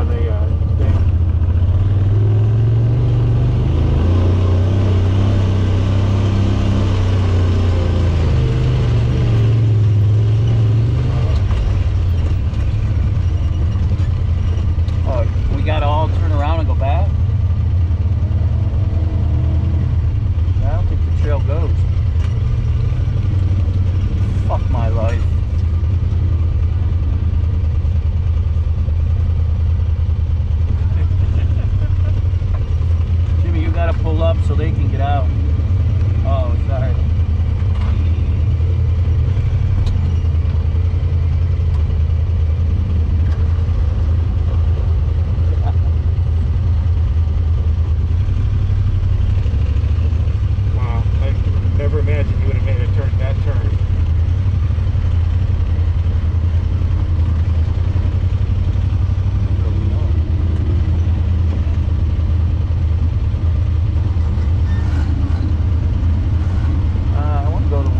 ano yan. up so they can get out.